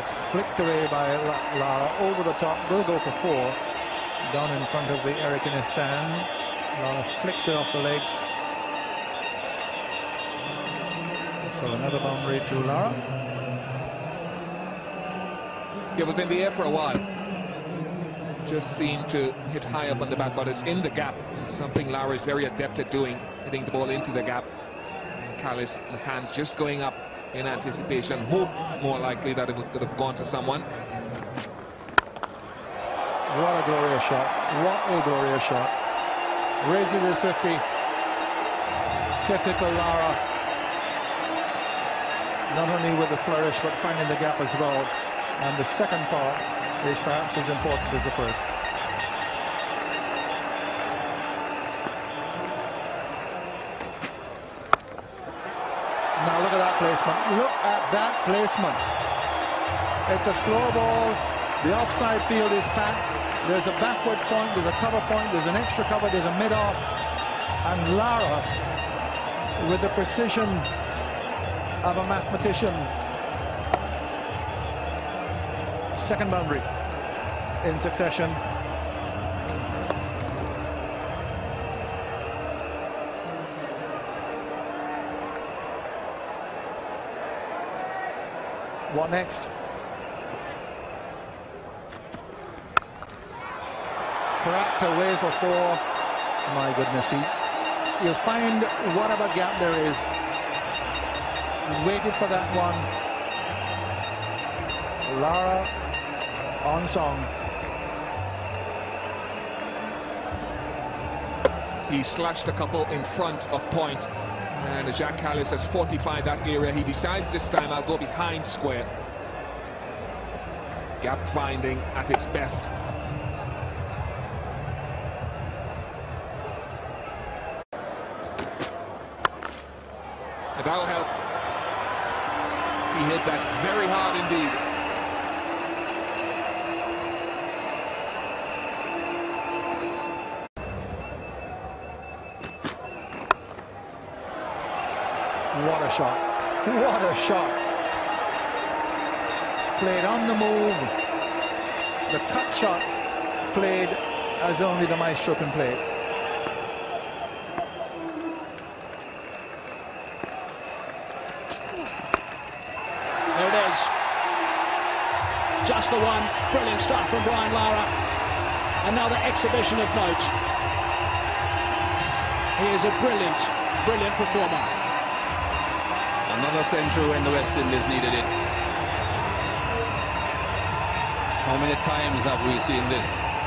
That's flicked away by Lara over the top. Will go for four. Down in front of the Eric in his stand. Lara flicks it off the legs. So another boundary to Lara. It was in the air for a while. Just seemed to hit high up on the back, but it's in the gap. Something Lara is very adept at doing, hitting the ball into the gap. Kallis, the hands just going up in anticipation. Hope more likely that it could have gone to someone. What a glorious shot. What a glorious shot. Raises his 50. Typical Lara. Not only with the flourish, but finding the gap as well. And the second part is perhaps as important as the first. Now look at that placement. Look at that placement. It's a slow ball. The offside field is packed. There's a backward point, there's a cover point, there's an extra cover, there's a mid-off. And Lara, with the precision of a mathematician, second boundary in succession. What next? Correct away for four. My goodness, he, you'll find whatever gap there is. Waited for that one. Lara on song. He slashed a couple in front of point. And Jacques Kallis has fortified that area. He decides this time I'll go behind square. Gap finding at its best. And that'll help. He hit that very hard indeed. What a shot. What a shot. Played on the move. The cut shot played as only the maestro can play. There it is. Just the one. Brilliant stuff from Brian Lara. Another exhibition of note. He is a brilliant, brilliant performer. Another century when the West Indies needed it. How many times have we seen this?